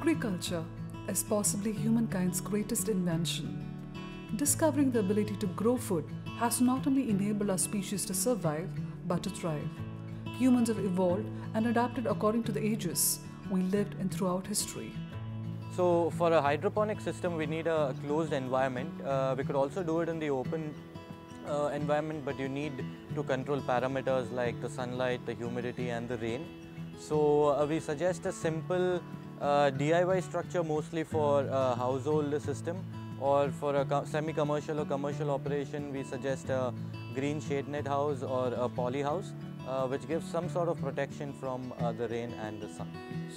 Agriculture is possibly humankind's greatest invention. Discovering the ability to grow food has not only enabled our species to survive, but to thrive. Humans have evolved and adapted according to the ages we lived in throughout history. So for a hydroponic system, we need a closed environment. Uh, we could also do it in the open uh, environment, but you need to control parameters like the sunlight, the humidity and the rain. So uh, we suggest a simple DIY structure mostly for a household system or for a semi-commercial or commercial operation, we suggest a green shade net house or a poly house. Uh, which gives some sort of protection from uh, the rain and the sun.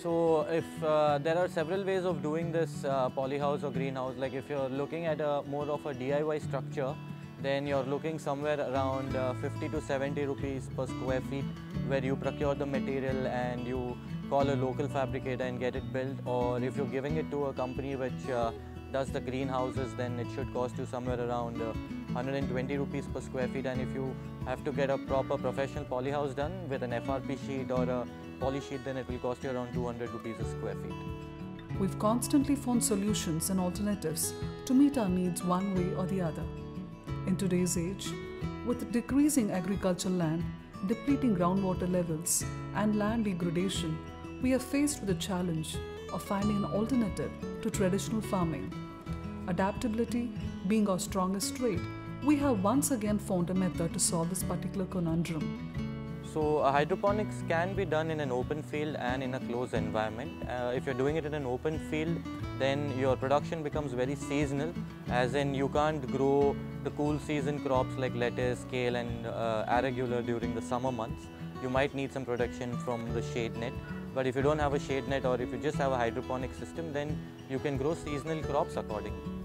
So if uh, there are several ways of doing this uh, polyhouse or greenhouse, like if you're looking at a more of a DIY structure, then you're looking somewhere around uh, 50 to 70 rupees per square feet where you procure the material and you call a local fabricator and get it built or if you're giving it to a company which uh, does the greenhouses then it should cost you somewhere around uh, 120 rupees per square feet and if you have to get a proper professional poly house done with an FRP sheet or a poly sheet then it will cost you around 200 rupees a square feet. We've constantly found solutions and alternatives to meet our needs one way or the other. In today's age, with decreasing agricultural land, depleting groundwater levels, and land degradation, we are faced with the challenge of finding an alternative to traditional farming. Adaptability being our strongest trait, we have once again found a method to solve this particular conundrum. So uh, hydroponics can be done in an open field and in a closed environment. Uh, if you're doing it in an open field, then your production becomes very seasonal, as in you can't grow the cool season crops like lettuce, kale and uh, arugula during the summer months. You might need some protection from the shade net. But if you don't have a shade net or if you just have a hydroponic system, then you can grow seasonal crops accordingly.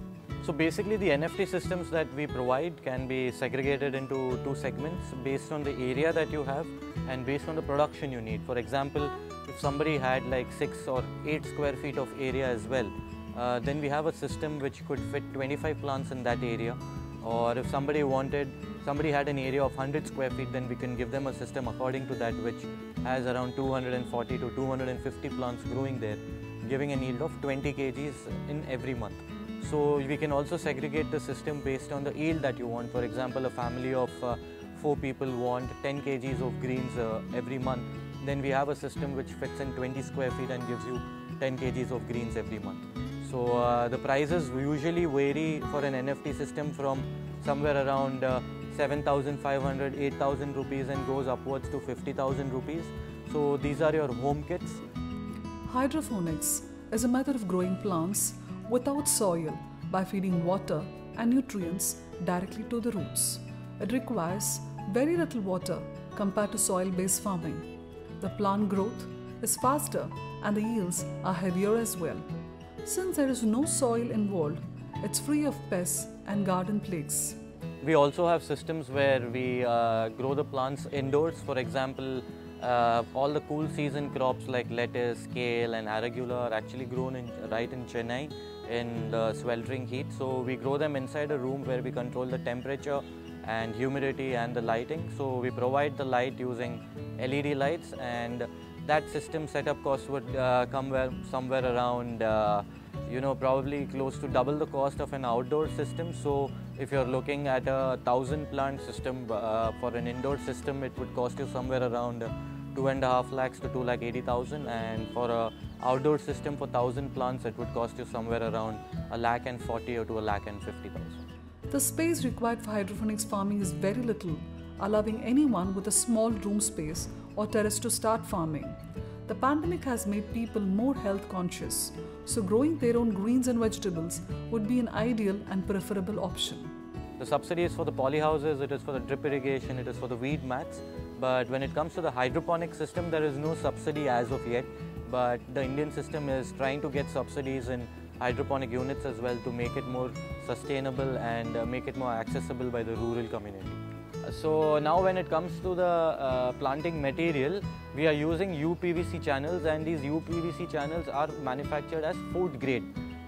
So basically the NFT systems that we provide can be segregated into two segments based on the area that you have and based on the production you need. For example, if somebody had like 6 or 8 square feet of area as well, uh, then we have a system which could fit 25 plants in that area. Or if somebody wanted, somebody had an area of 100 square feet, then we can give them a system according to that which has around 240 to 250 plants growing there, giving a yield of 20 kgs in every month. So we can also segregate the system based on the yield that you want. For example, a family of uh, four people want 10 kgs of greens uh, every month. Then we have a system which fits in 20 square feet and gives you 10 kgs of greens every month. So uh, the prices usually vary for an NFT system from somewhere around uh, 7,500, 8,000 rupees and goes upwards to 50,000 rupees. So these are your home kits. Hydroponics is a method of growing plants without soil by feeding water and nutrients directly to the roots. It requires very little water compared to soil based farming. The plant growth is faster and the yields are heavier as well. Since there is no soil involved, it's free of pests and garden plagues. We also have systems where we uh, grow the plants indoors. For example, uh, all the cool season crops like lettuce, kale and arugula are actually grown in, right in Chennai in the sweltering heat. So we grow them inside a room where we control the temperature and humidity and the lighting. So we provide the light using LED lights and that system setup cost would uh, come where, somewhere around uh, you know probably close to double the cost of an outdoor system. So if you're looking at a thousand plant system uh, for an indoor system, it would cost you somewhere around two and a half lakhs to two lakh eighty thousand, and for a outdoor system for thousand plants, it would cost you somewhere around a lakh and forty or to a lakh and fifty thousand. The space required for hydroponics farming is very little, allowing anyone with a small room space or terrace to start farming. The pandemic has made people more health conscious, so growing their own greens and vegetables would be an ideal and preferable option. The subsidy is for the polyhouses, it is for the drip irrigation, it is for the weed mats. But when it comes to the hydroponic system, there is no subsidy as of yet. But the Indian system is trying to get subsidies in hydroponic units as well to make it more sustainable and uh, make it more accessible by the rural community. So now when it comes to the uh, planting material, we are using UPVC channels and these UPVC channels are manufactured as food grade.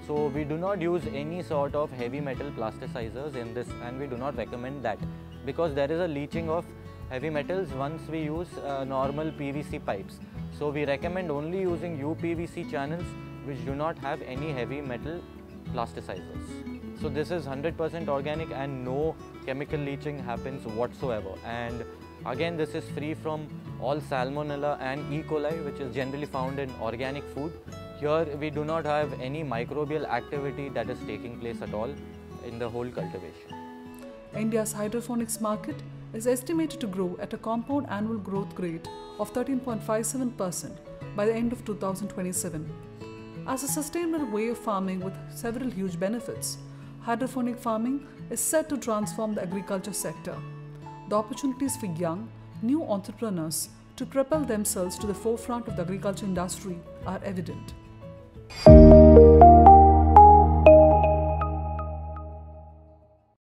So we do not use any sort of heavy metal plasticizers in this and we do not recommend that because there is a leaching of heavy metals once we use uh, normal PVC pipes. So we recommend only using UPVC channels which do not have any heavy metal plasticizers. So this is 100% organic and no chemical leaching happens whatsoever. And again, this is free from all salmonella and E. coli, which is generally found in organic food. Here we do not have any microbial activity that is taking place at all in the whole cultivation. India's hydroponics market is estimated to grow at a compound annual growth rate of 13.57% by the end of 2027. As a sustainable way of farming with several huge benefits, hydroponic farming is set to transform the agriculture sector. The opportunities for young, new entrepreneurs to propel themselves to the forefront of the agriculture industry are evident.